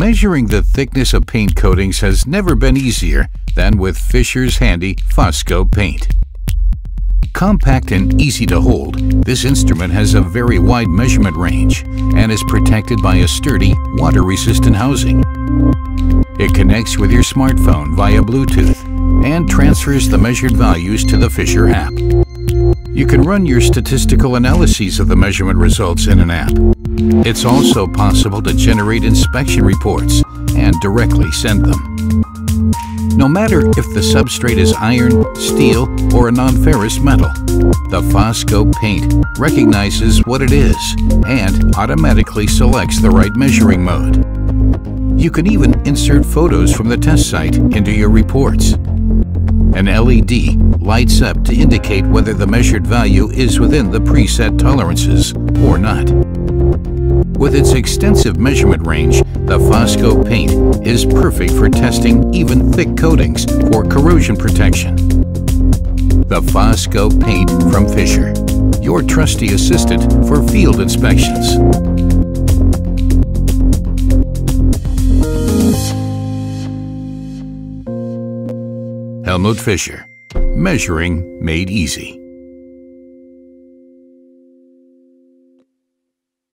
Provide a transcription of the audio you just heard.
Measuring the thickness of paint coatings has never been easier than with Fischer's handy Phascope paint. Compact and easy to hold, this instrument has a very wide measurement range and is protected by a sturdy, water-resistant housing. It connects with your smartphone via Bluetooth and transfers the measured values to the Fischer app. You can run your statistical analyses of the measurement results in an app. It's also possible to generate inspection reports and directly send them. No matter if the substrate is iron, steel, or a non-ferrous metal, the Phascope paint recognizes what it is and automatically selects the right measuring mode. You can even insert photos from the test site into your reports. An LED lights up to indicate whether the measured value is within the preset tolerances or not. With its extensive measurement range, the Phascope paint is perfect for testing even thick coatings for corrosion protection. The Phascope paint from Fischer, your trusty assistant for field inspections. Helmut Fischer, measuring made easy.